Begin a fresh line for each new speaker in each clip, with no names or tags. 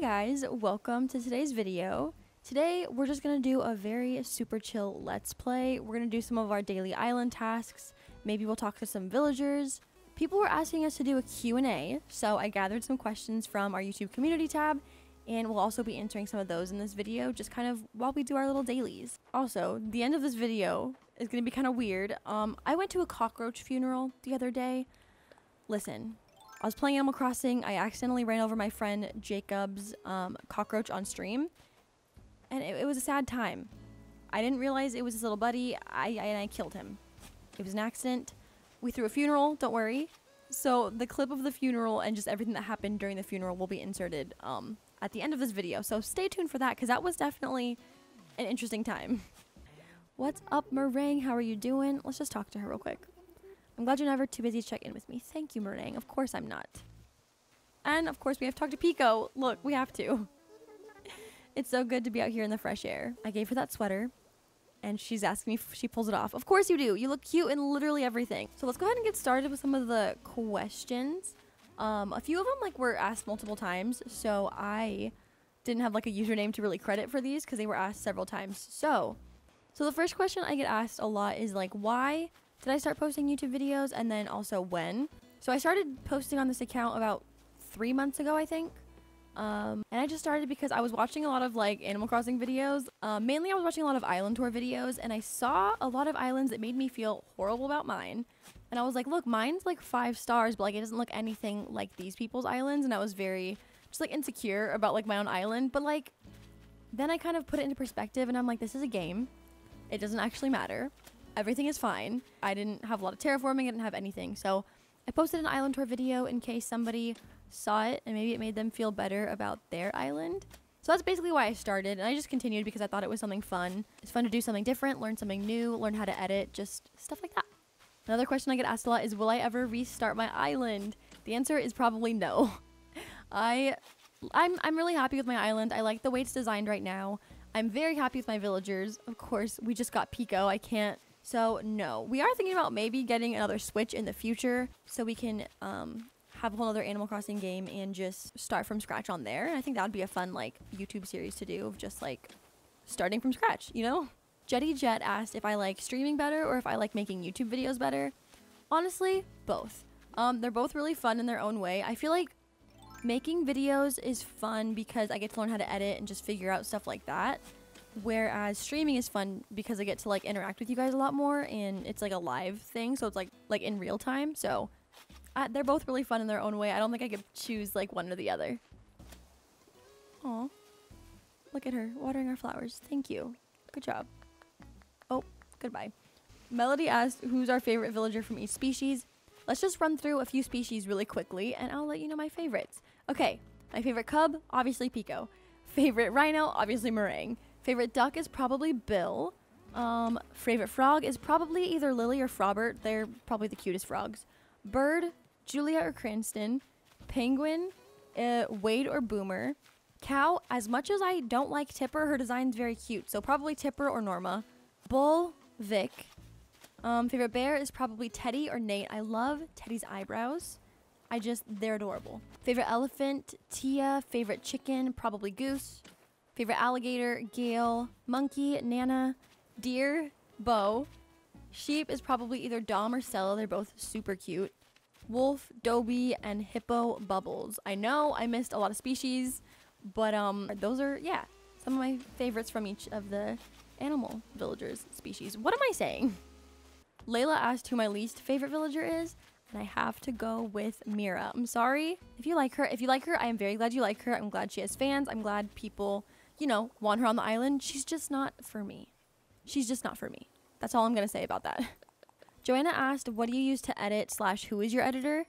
Guys, welcome to today's video. Today we're just going to do a very super chill let's play. We're going to do some of our daily island tasks. Maybe we'll talk to some villagers. People were asking us to do a Q&A, so I gathered some questions from our YouTube community tab and we'll also be answering some of those in this video just kind of while we do our little dailies. Also, the end of this video is going to be kind of weird. Um, I went to a cockroach funeral the other day. Listen, I was playing Animal Crossing. I accidentally ran over my friend Jacob's um, cockroach on stream. And it, it, was a sad time. I didn't realize it was his little buddy. I, I, and I killed him. It was an accident. We threw a funeral, don't worry. So the clip of the funeral and just everything that happened during the funeral will be inserted um, at the end of this video. So stay tuned for that because that was definitely an interesting time. What's up, Meringue? How are you doing? Let's just talk to her real quick. I'm glad you're never too busy to check in with me. Thank you, Meringue. Of course I'm not. And of course we have to talk to Pekoe. Look, we have to. it's so good to be out here in the fresh air. I gave her that sweater and she's asking me if she pulls it off. Of course you do. You look cute in literally everything. So let's go ahead and get started with some of the questions. Um, a few of them like were asked multiple times, so I didn't have like a username to really credit for these because they were asked several times. So, so the first question I get asked a lot is like, why did I start posting YouTube videos and then also when. So I started posting on this account about three months ago, I think. Um, and I just started because I was watching a lot of like Animal Crossing videos. Uh, mainly I was watching a lot of island tour videos and I saw a lot of islands that made me feel horrible about mine. And I was like, look, mine's like five stars, but like it doesn't look anything like these people's islands. And I was very just like insecure about like my own island. But like, then I kind of put it into perspective and I'm like, this is a game. It doesn't actually matter everything is fine. I didn't have a lot of terraforming, I didn't have anything. So I posted an island tour video in case somebody saw it and maybe it made them feel better about their island. So that's basically why I started, and I just continued because I thought it was something fun. It's fun to do something different, learn something new, learn how to edit, just stuff like that. Another question I get asked a lot is, will I ever restart my island? The answer is probably no. I, I'm, I'm really happy with my island. I like the way it's designed right now. I'm very happy with my villagers. Of course, we just got Pekoe. I can't so no, we are thinking about maybe getting another Switch in the future so we can um, have a whole other Animal Crossing game and just start from scratch on there. And I think that would be a fun like YouTube series to do of just like starting from scratch, you know? Jetty Jet asked if I like streaming better or if I like making YouTube videos better. Honestly, both. Um, they're both really fun in their own way. I feel like making videos is fun because I get to learn how to edit and just figure out stuff like that. Whereas streaming is fun because I get to like interact with you guys a lot more and it's like a live thing, so it's like like in real time. So uh, they're both really fun in their own way. I don't think I could choose like one or the other. Aw. Look at her watering our flowers. Thank you. Good job. Oh, goodbye. Melody asked who's our favorite villager from each species. Let's just run through a few species really quickly and I'll let you know my favorites. Okay, my favorite cub, obviously Pekoe. Favorite rhino, obviously Meringue. Favorite duck is probably Bill. Um, favorite frog is probably either Lily or Frobert. They're probably the cutest frogs. Bird, Julia or Cranston. Penguin, uh, Wade or Boomer. Cow, as much as I don't like Tipper, her design's very cute. So probably Tipper or Norma. Bull, Vic. Um, favorite bear is probably Teddy or Nate. I love Teddy's eyebrows. I just, they're adorable. Favorite elephant, Tia. Favorite chicken, probably Goose. Favorite alligator, Gayle, Monkey, Nana. Deer, Beau. Sheep is probably either Dom or Stella. They're both super cute. Wolf, Dobie, and Hippo, Bubbles. I know I missed a lot of species, but um, those are, yeah, some of my favorites from each of the animal villagers species. What am I saying? Layla asked who my least favorite villager is, and I have to go with Mira. I'm sorry if you like her. If you like her, I am very glad you like her. I'm glad she has fans. I'm glad people you know, want her on the island. She's just not for me. She's just not for me. That's all I'm going to say about that. Joanna asked, what do you use to edit slash who is your editor?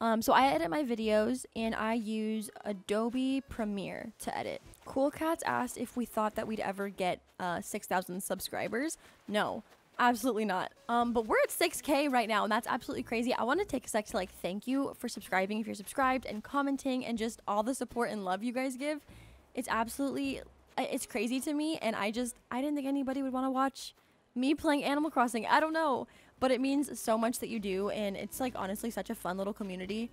Um, so I edit my videos and I use Adobe Premiere to edit. Cool Cats asked if we thought that we'd ever get uh, 6,000 subscribers. No, absolutely not. Um, but we're at 6K right now and that's absolutely crazy. I want to take a sec to like thank you for subscribing if you're subscribed and commenting and just all the support and love you guys give. It's absolutely it's crazy to me and I just I didn't think anybody would want to watch me playing Animal Crossing. I don't know, but it means so much that you do and it's like honestly such a fun little community.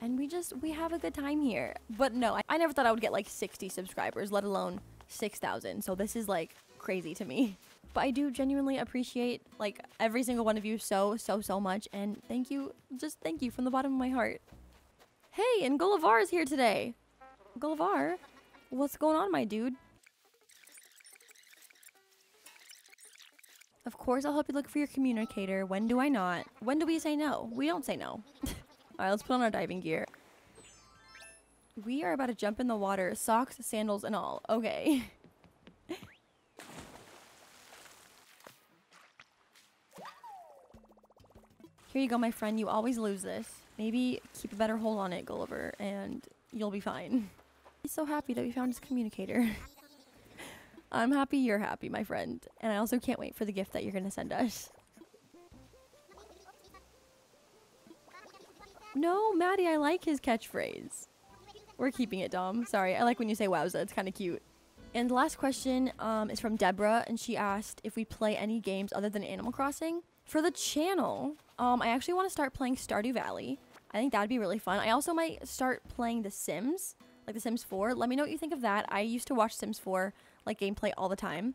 and we just we have a good time here. But no, I, I never thought I would get like 60 subscribers, let alone 6,000. So this is like crazy to me. But I do genuinely appreciate like every single one of you so so so much and thank you just thank you from the bottom of my heart. Hey, and Gulliver is here today. Gulliver, what's going on, my dude? Of course, I'll help you look for your communicator. When do I not? When do we say no? We don't say no. Alright, let's put on our diving gear. We are about to jump in the water. Socks, sandals, and all. Okay. Here you go, my friend. You always lose this. Maybe keep a better hold on it, Gulliver, and you'll be fine. He's so happy that we found his communicator. I'm happy you're happy, my friend. And I also can't wait for the gift that you're going to send us. No, Maddie, I like his catchphrase. We're keeping it, Dom. Sorry, I like when you say wowza. It's kind of cute. And the last question um, is from Deborah, and she asked if we play any games other than Animal Crossing. For the channel, um, I actually want to start playing Stardew Valley. I think that would be really fun. I also might start playing The Sims, like The Sims 4. Let me know what you think of that. I used to watch Sims 4 like gameplay all the time.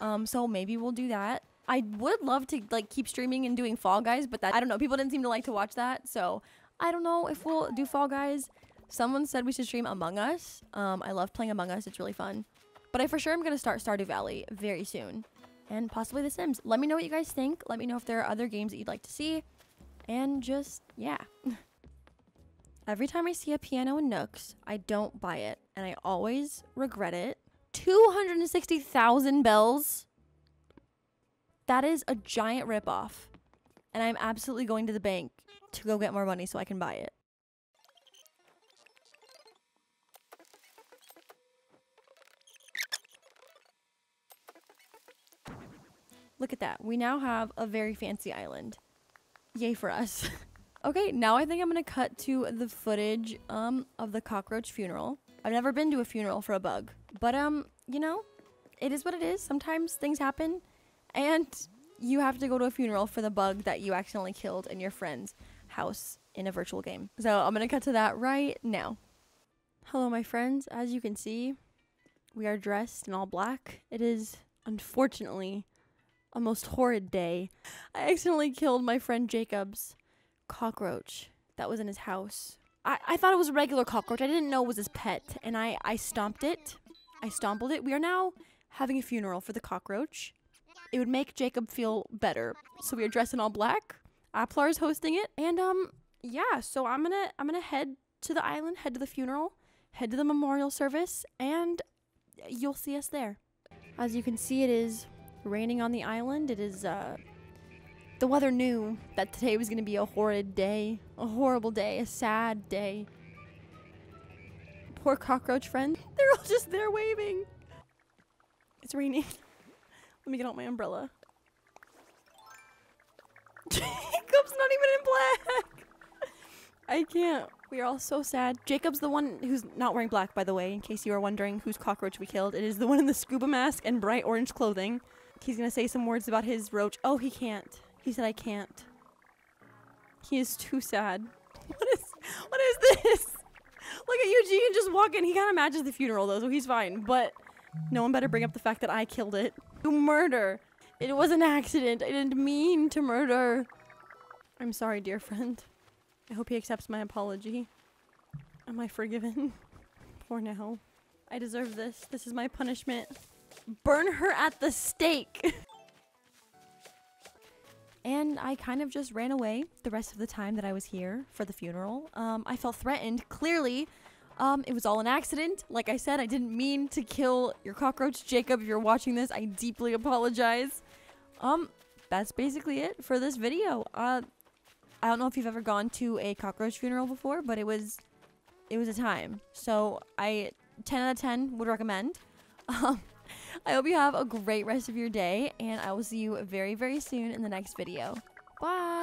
Um, so maybe we'll do that. I would love to like keep streaming and doing Fall Guys, but that I don't know. People didn't seem to like to watch that, so I don't know if we'll do Fall Guys. Someone said we should stream Among Us. Um, I love playing Among Us. It's really fun. But I for sure am gonna start Stardew Valley very soon, and possibly The Sims. Let me know what you guys think. Let me know if there are other games that you'd like to see, and just yeah. Every time I see a piano in Nooks, I don't buy it, and I always regret it 260,000 bells. That is a giant ripoff. And I'm absolutely going to the bank to go get more money so I can buy it. Look at that. We now have a very fancy island. Yay for us. okay, now I think I'm going to cut to the footage um, of the cockroach funeral. I've never been to a funeral for a bug. But, um, you know, it is what it is. Sometimes things happen. And you have to go to a funeral for the bug that you accidentally killed in your friend's house in a virtual game. So I'm to cut to that right now. Hello, my friends. As you can see, we are dressed in all black. It is, unfortunately, a most horrid day. I accidentally killed my friend Jacob's cockroach that was in his house I, I thought it was a regular cockroach. I didn't know it was his pet. And I, I stomped it. I stompled it. We are now having a funeral for the cockroach. It would make Jacob feel better. So we are dressed in all black. Aplar is hosting it. And um yeah, so I'm gonna I'm gonna head to the island, head to the funeral, head to the memorial service, and you'll see us there. As you can see, it is raining on the island. It is uh the weather knew that today was to be a horrid day, a horrible day, a sad day. Poor cockroach friend. They're all just there waving. It's raining. Let me get out my umbrella. Jacob's not even in black. I can't. We are all so sad. Jacob's the one who's not wearing black, by the way, in case you are wondering whose cockroach we killed. It is the one in the scuba mask and bright orange clothing. He's gonna say some words about his roach. Oh, he can't. He said I can't. He is too sad. What is what is this? Look at Eugene just walking. He kind of matches the funeral though, so he's fine. But no one better bring up the fact that I killed it. You murder. It was an accident. I didn't mean to murder. I'm sorry, dear friend. I hope he accepts my apology. Am I forgiven? For now. I deserve this. This is my punishment. Burn her at the stake. And I kind of just ran away the rest of the time that I was here for the funeral. Um, I felt threatened. Clearly, um, it was all an accident. Like I said, I didn't mean to kill your cockroach. Jacob, if you're watching this, I deeply apologize. Um, that's basically it for this video. Uh, I don't know if you've ever gone to a cockroach funeral before, but it was, it was a time. So I, 10 out of 10 would recommend. Um, I hope you have a great rest of your day, and I will see you very, very soon in the next video. Bye!